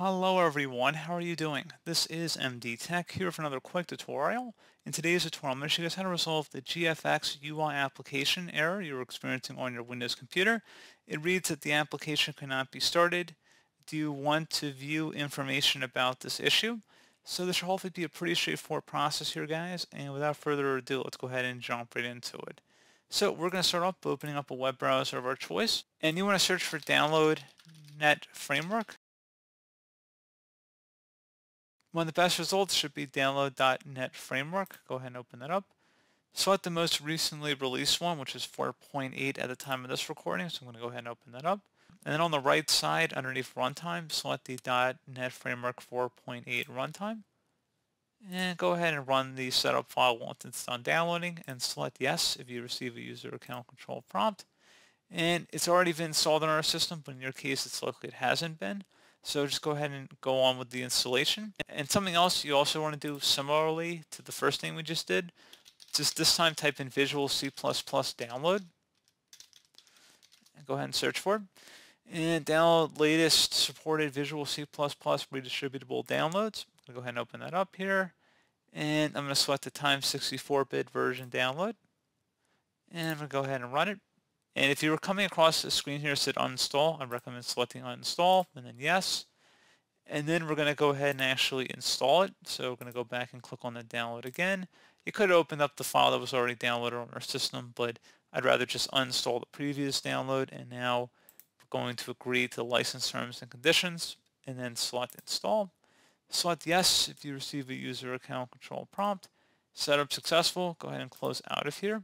Hello everyone, how are you doing? This is MD Tech here for another quick tutorial. In today's tutorial, I'm going to show you guys how to resolve the GFX UI application error you're experiencing on your Windows computer. It reads that the application cannot be started. Do you want to view information about this issue? So this should hopefully be a pretty straightforward process here guys, and without further ado, let's go ahead and jump right into it. So we're going to start off by opening up a web browser of our choice, and you want to search for download net framework. One of the best results should be download.net framework. Go ahead and open that up. Select the most recently released one, which is 4.8 at the time of this recording, so I'm going to go ahead and open that up. And then on the right side, underneath runtime, select the .NET Framework 4.8 runtime. And go ahead and run the setup file once it's done downloading, and select yes if you receive a user account control prompt. And it's already been installed on our system, but in your case, it's likely it hasn't been. So just go ahead and go on with the installation. And something else you also want to do similarly to the first thing we just did, just this time type in Visual C++ download. And go ahead and search for it. And download latest supported Visual C++ redistributable downloads. To go ahead and open that up here. And I'm going to select the Times 64-bit version download. And I'm going to go ahead and run it. And if you were coming across the screen here that said uninstall, I recommend selecting uninstall and then yes. And then we're going to go ahead and actually install it. So we're going to go back and click on the download again. You could open up the file that was already downloaded on our system, but I'd rather just uninstall the previous download. And now we're going to agree to license terms and conditions and then select install. Select yes if you receive a user account control prompt. Setup successful. Go ahead and close out of here.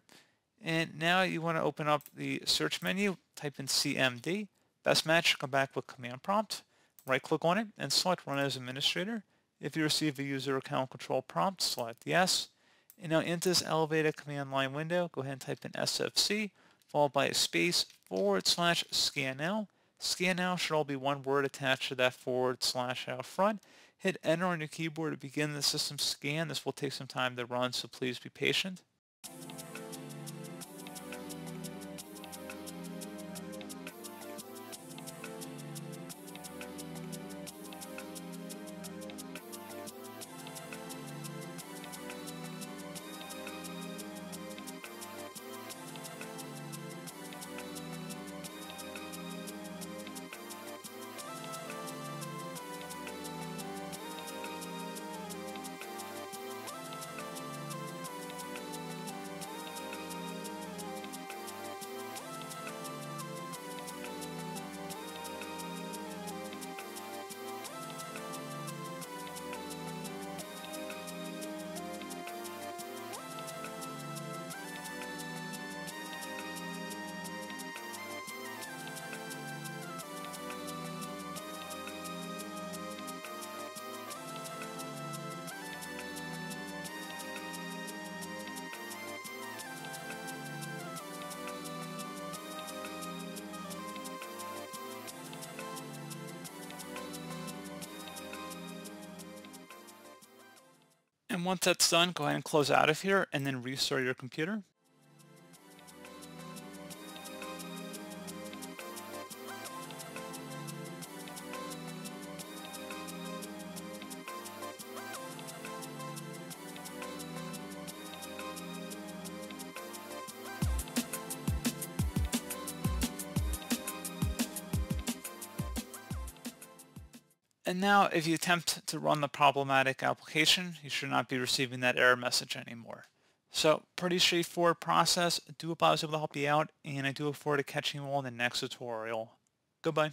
And now you want to open up the search menu, type in CMD, best match, come back with command prompt, right click on it and select run as administrator. If you receive a user account control prompt, select yes. And now into this elevated command line window, go ahead and type in SFC, followed by a space forward slash scan now. Scan now should all be one word attached to that forward slash out front. Hit enter on your keyboard to begin the system scan. This will take some time to run, so please be patient. And once that's done, go ahead and close out of here and then restart your computer. And now if you attempt to run the problematic application, you should not be receiving that error message anymore. So pretty straightforward process. I do hope I was able to help you out, and I do look forward to catching you all in the next tutorial. Goodbye.